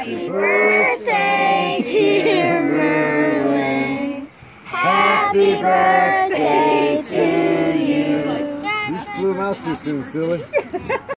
Happy birthday, dear Merlin. Happy birthday to you. You just blew him out too soon, silly.